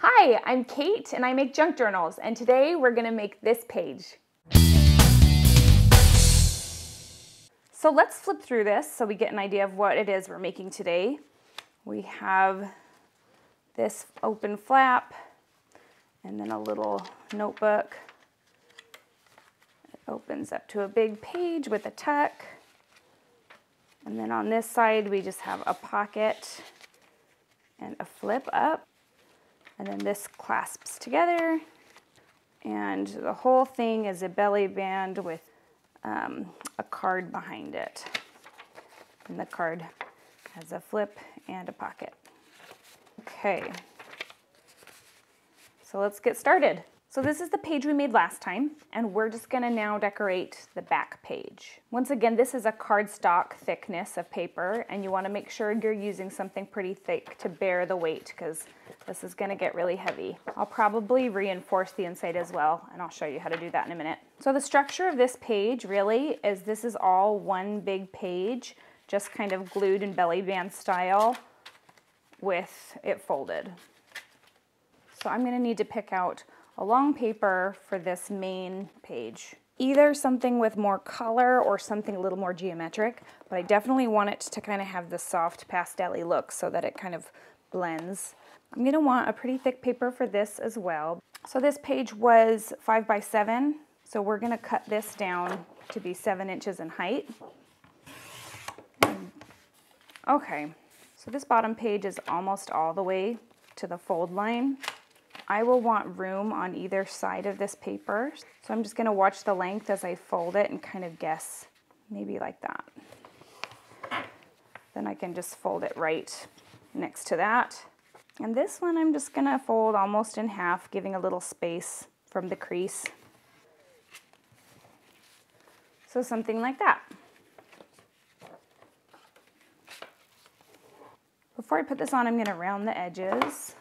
Hi, I'm Kate and I make junk journals and today we're gonna make this page. So let's flip through this so we get an idea of what it is we're making today. We have this open flap and then a little notebook. It opens up to a big page with a tuck. And then on this side we just have a pocket and a flip up. And then this clasps together. And the whole thing is a belly band with um, a card behind it. And the card has a flip and a pocket. Okay, so let's get started. So this is the page we made last time, and we're just gonna now decorate the back page. Once again, this is a cardstock thickness of paper, and you wanna make sure you're using something pretty thick to bear the weight, because this is gonna get really heavy. I'll probably reinforce the inside as well, and I'll show you how to do that in a minute. So the structure of this page really is this is all one big page, just kind of glued in belly band style with it folded. So I'm gonna need to pick out a long paper for this main page. Either something with more color or something a little more geometric, but I definitely want it to kind of have the soft pastel look so that it kind of blends. I'm gonna want a pretty thick paper for this as well. So this page was five by seven, so we're gonna cut this down to be seven inches in height. Okay, so this bottom page is almost all the way to the fold line. I will want room on either side of this paper. So I'm just gonna watch the length as I fold it and kind of guess, maybe like that. Then I can just fold it right next to that. And this one I'm just gonna fold almost in half, giving a little space from the crease. So something like that. Before I put this on, I'm gonna round the edges.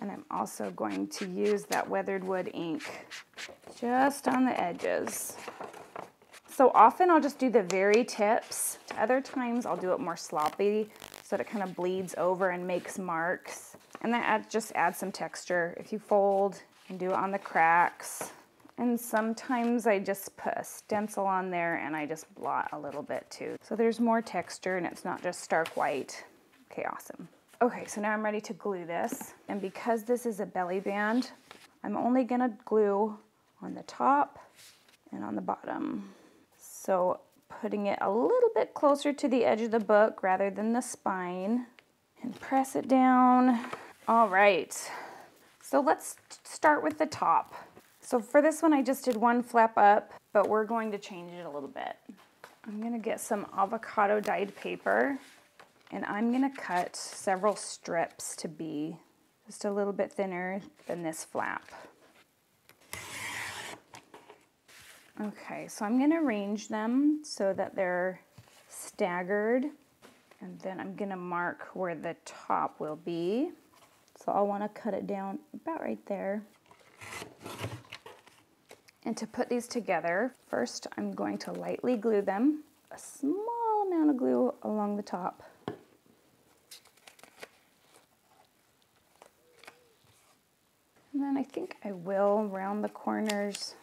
And I'm also going to use that weathered wood ink just on the edges. So often I'll just do the very tips. Other times I'll do it more sloppy so that it kind of bleeds over and makes marks. And that just adds some texture. If you fold and do it on the cracks. And sometimes I just put a stencil on there and I just blot a little bit too. So there's more texture and it's not just stark white. Okay, awesome. Okay, so now I'm ready to glue this. And because this is a belly band, I'm only gonna glue on the top and on the bottom. So putting it a little bit closer to the edge of the book rather than the spine and press it down. All right, so let's start with the top. So for this one, I just did one flap up, but we're going to change it a little bit. I'm gonna get some avocado dyed paper and I'm gonna cut several strips to be just a little bit thinner than this flap. Okay, so I'm gonna arrange them so that they're staggered and then I'm gonna mark where the top will be. So I'll wanna cut it down about right there. And to put these together, first I'm going to lightly glue them, a small amount of glue along the top. And I think I will round the corners.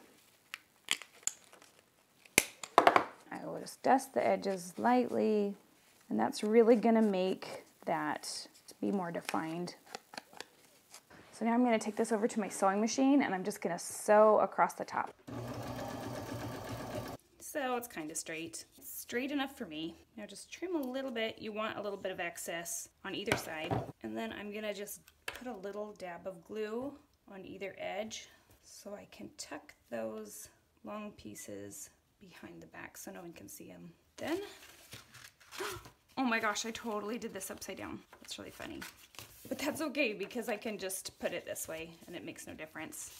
I will just dust the edges lightly, and that's really gonna make that be more defined. So now I'm gonna take this over to my sewing machine and I'm just gonna sew across the top. So it's kind of straight. straight enough for me. Now just trim a little bit. You want a little bit of excess on either side. And then I'm gonna just put a little dab of glue on either edge so I can tuck those long pieces behind the back so no one can see them. Then, oh my gosh, I totally did this upside down. That's really funny. But that's okay because I can just put it this way and it makes no difference.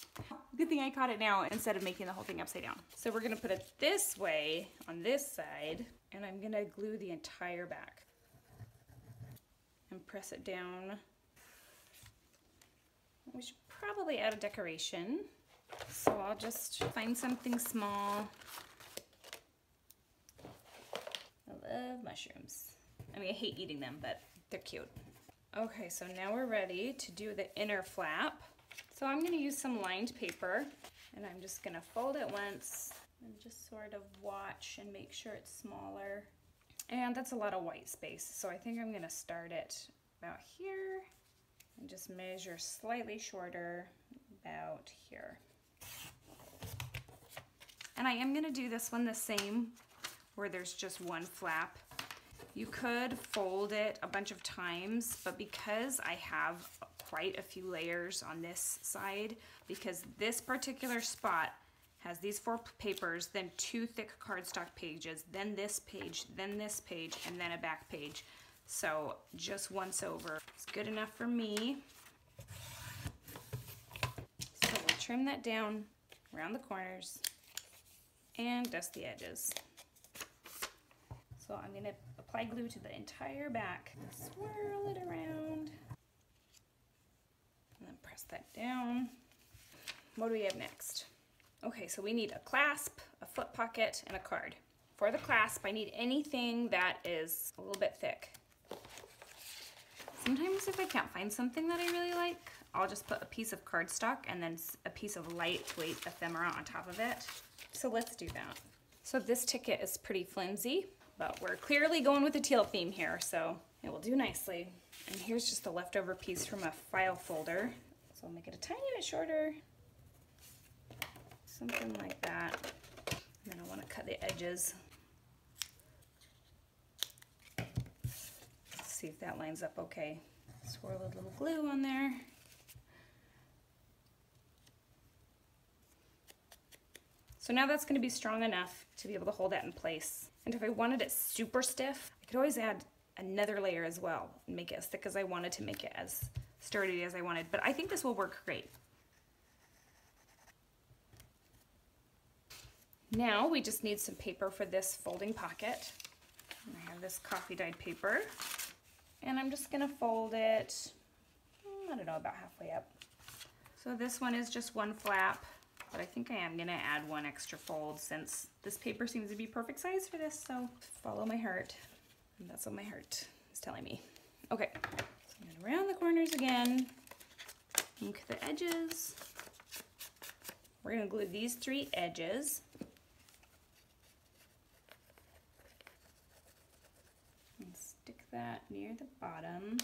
Good thing I caught it now instead of making the whole thing upside down. So we're gonna put it this way on this side and I'm gonna glue the entire back and press it down. We should probably out of decoration. So I'll just find something small. I love mushrooms. I mean, I hate eating them, but they're cute. Okay, so now we're ready to do the inner flap. So I'm gonna use some lined paper and I'm just gonna fold it once and just sort of watch and make sure it's smaller. And that's a lot of white space. So I think I'm gonna start it about here and just measure slightly shorter about here. And I am gonna do this one the same where there's just one flap. You could fold it a bunch of times, but because I have quite a few layers on this side, because this particular spot has these four papers, then two thick cardstock pages, then this page, then this page, and then a back page. So just once over is good enough for me. So we'll trim that down around the corners and dust the edges. So I'm gonna apply glue to the entire back, swirl it around, and then press that down. What do we have next? Okay, so we need a clasp, a foot pocket, and a card. For the clasp, I need anything that is a little bit thick. Sometimes if I can't find something that I really like, I'll just put a piece of cardstock and then a piece of lightweight ephemera on top of it. So let's do that. So this ticket is pretty flimsy, but we're clearly going with the teal theme here, so it will do nicely. And here's just a leftover piece from a file folder. So I'll make it a tiny bit shorter, something like that. And then I want to cut the edges. Let's see if that lines up okay. Swirl a little glue on there. So now that's gonna be strong enough to be able to hold that in place. And if I wanted it super stiff, I could always add another layer as well and make it as thick as I wanted to make it as sturdy as I wanted. But I think this will work great. Now we just need some paper for this folding pocket. I have this coffee dyed paper. And I'm just gonna fold it, mm, I don't know, about halfway up. So this one is just one flap but I think I am gonna add one extra fold since this paper seems to be perfect size for this, so follow my heart. And that's what my heart is telling me. Okay, so I'm gonna round the corners again, ink the edges. We're gonna glue these three edges. And stick that near the bottom.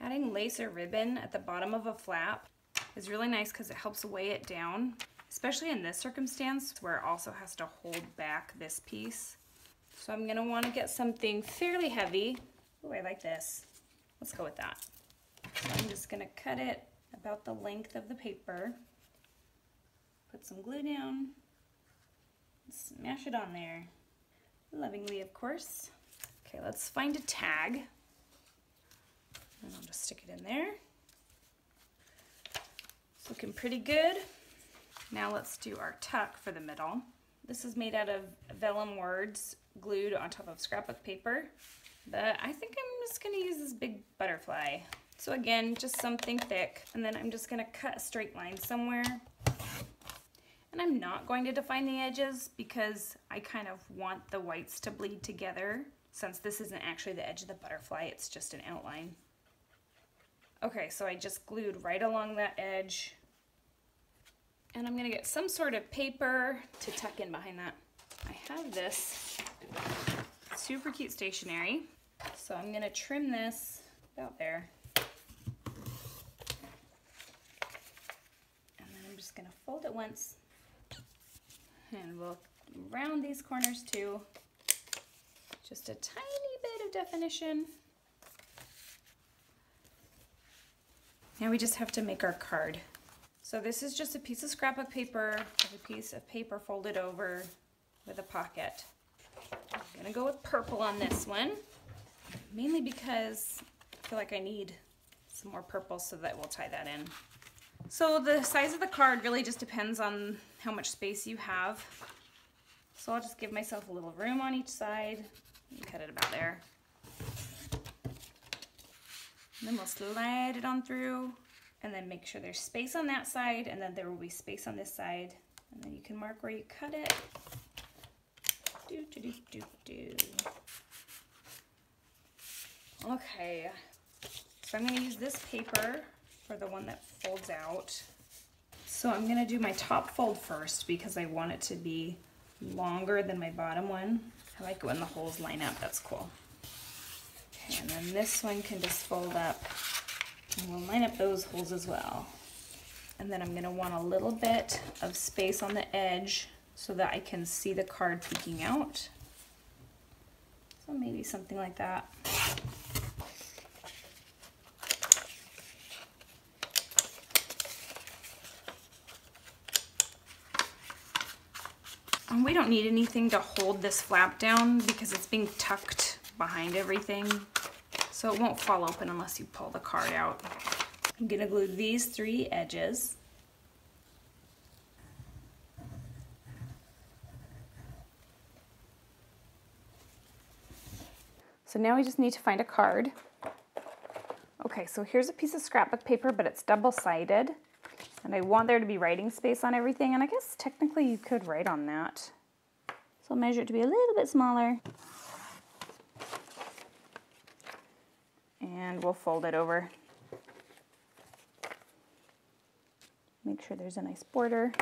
Adding lace or ribbon at the bottom of a flap is really nice because it helps weigh it down, especially in this circumstance where it also has to hold back this piece. So I'm gonna wanna get something fairly heavy. Oh, I like this. Let's go with that. So I'm just gonna cut it about the length of the paper, put some glue down, smash it on there. Lovingly, of course. Okay, let's find a tag. And I'll just stick it in there. It's looking pretty good. Now let's do our tuck for the middle. This is made out of vellum words glued on top of scrapbook paper, but I think I'm just gonna use this big butterfly. So again, just something thick, and then I'm just gonna cut a straight line somewhere. And I'm not going to define the edges because I kind of want the whites to bleed together since this isn't actually the edge of the butterfly, it's just an outline. Okay, so I just glued right along that edge. And I'm gonna get some sort of paper to tuck in behind that. I have this super cute stationery. So I'm gonna trim this about there. And then I'm just gonna fold it once. And we'll round these corners too. Just a tiny bit of definition. Now we just have to make our card. So this is just a piece of scrapbook paper with a piece of paper folded over with a pocket. I'm gonna go with purple on this one, mainly because I feel like I need some more purple so that we'll tie that in. So the size of the card really just depends on how much space you have. So I'll just give myself a little room on each side and cut it about there. And then we'll slide it on through and then make sure there's space on that side and then there will be space on this side. And then you can mark where you cut it. Do, do, do, do, do. Okay, So I'm gonna use this paper for the one that folds out. So I'm gonna do my top fold first because I want it to be longer than my bottom one. I like it when the holes line up, that's cool. Okay, and then this one can just fold up and we'll line up those holes as well. And then I'm gonna want a little bit of space on the edge so that I can see the card peeking out. So maybe something like that. And we don't need anything to hold this flap down because it's being tucked behind everything. So it won't fall open unless you pull the card out. I'm gonna glue these three edges. So now we just need to find a card. Okay, so here's a piece of scrapbook paper, but it's double-sided. And I want there to be writing space on everything, and I guess technically you could write on that. So I'll measure it to be a little bit smaller. And we'll fold it over. Make sure there's a nice border.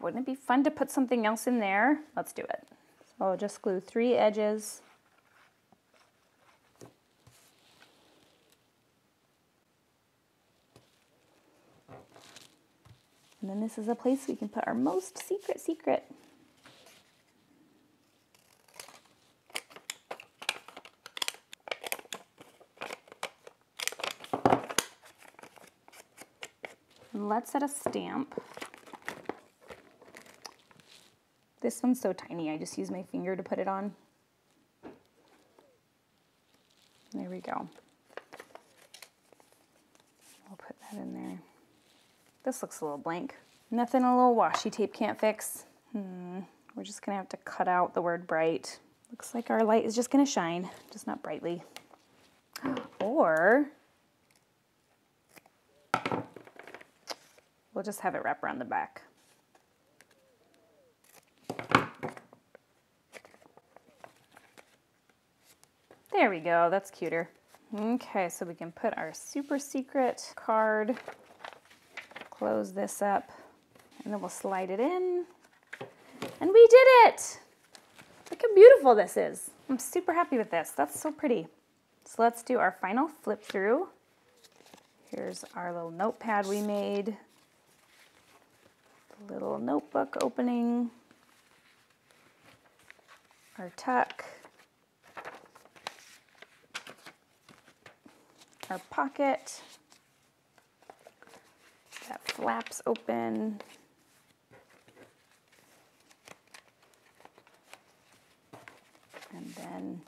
Wouldn't it be fun to put something else in there? Let's do it. So I'll just glue three edges. And then this is a place we can put our most secret secret. Let's set a stamp. This one's so tiny, I just use my finger to put it on. There we go. I'll put that in there. This looks a little blank. Nothing a little washi tape can't fix. Hmm. We're just gonna have to cut out the word bright. Looks like our light is just gonna shine, just not brightly. Or we'll just have it wrap around the back. There we go, that's cuter. Okay, so we can put our super secret card, close this up, and then we'll slide it in. And we did it! Look how beautiful this is. I'm super happy with this. That's so pretty. So let's do our final flip through. Here's our little notepad we made. Little notebook opening. Our tuck. Our pocket that flaps open. And then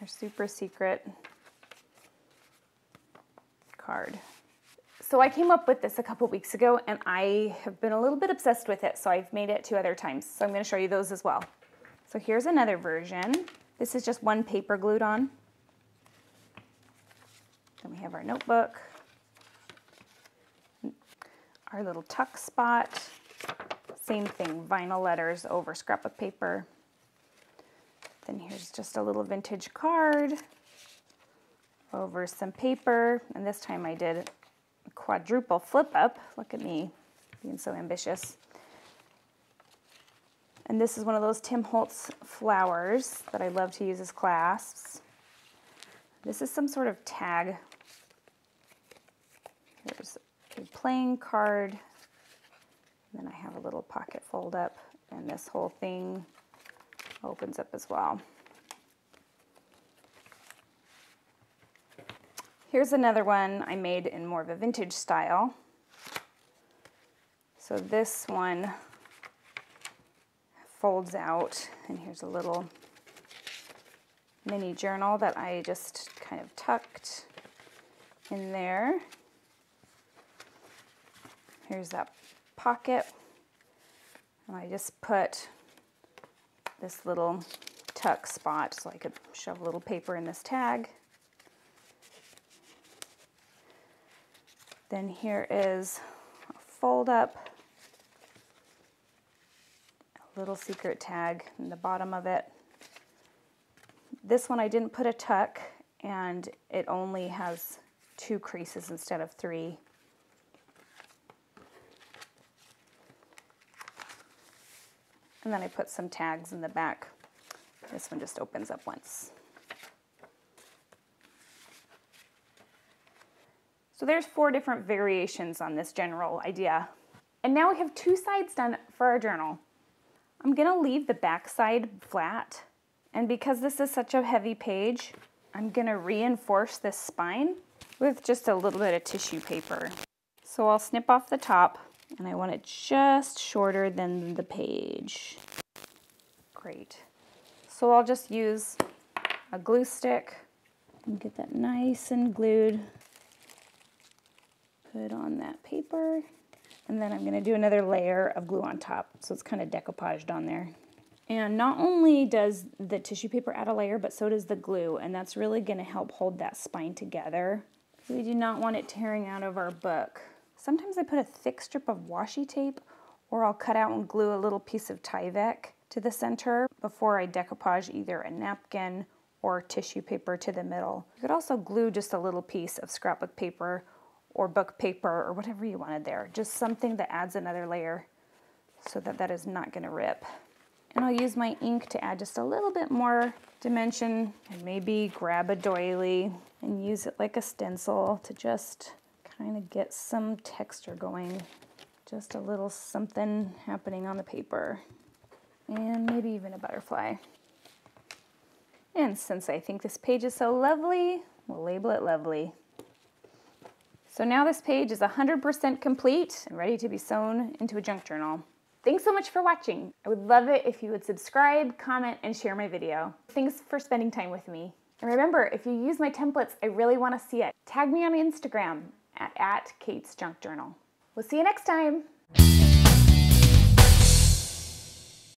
our super secret card. So I came up with this a couple weeks ago and I have been a little bit obsessed with it, so I've made it two other times. So I'm gonna show you those as well. So here's another version. This is just one paper glued on. Then we have our notebook, our little tuck spot, same thing, vinyl letters over scrapbook paper. Then here's just a little vintage card over some paper, and this time I did a quadruple flip up. Look at me being so ambitious. And this is one of those Tim Holtz flowers that I love to use as clasps. This is some sort of tag. There's a playing card. Then I have a little pocket fold up and this whole thing opens up as well. Here's another one I made in more of a vintage style. So this one folds out and here's a little mini journal that I just kind of tucked in there. Here's that pocket and I just put this little tuck spot so I could shove a little paper in this tag. Then here is a fold up, little secret tag in the bottom of it. This one I didn't put a tuck and it only has two creases instead of three. And then I put some tags in the back. This one just opens up once. So there's four different variations on this general idea. And now we have two sides done for our journal. I'm gonna leave the backside flat. And because this is such a heavy page, I'm gonna reinforce this spine with just a little bit of tissue paper. So I'll snip off the top and I want it just shorter than the page. Great. So I'll just use a glue stick and get that nice and glued. Put on that paper. And then I'm gonna do another layer of glue on top. So it's kind of decoupaged on there. And not only does the tissue paper add a layer, but so does the glue. And that's really gonna help hold that spine together. We do not want it tearing out of our book. Sometimes I put a thick strip of washi tape or I'll cut out and glue a little piece of Tyvek to the center before I decoupage either a napkin or tissue paper to the middle. You could also glue just a little piece of scrapbook paper or book paper or whatever you wanted there. Just something that adds another layer so that that is not gonna rip. And I'll use my ink to add just a little bit more dimension and maybe grab a doily and use it like a stencil to just kind of get some texture going. Just a little something happening on the paper. And maybe even a butterfly. And since I think this page is so lovely, we'll label it lovely. So now this page is 100% complete and ready to be sewn into a junk journal. Thanks so much for watching. I would love it if you would subscribe, comment, and share my video. Thanks for spending time with me. And remember, if you use my templates, I really want to see it. Tag me on Instagram at, at Kate's Junk Journal. We'll see you next time.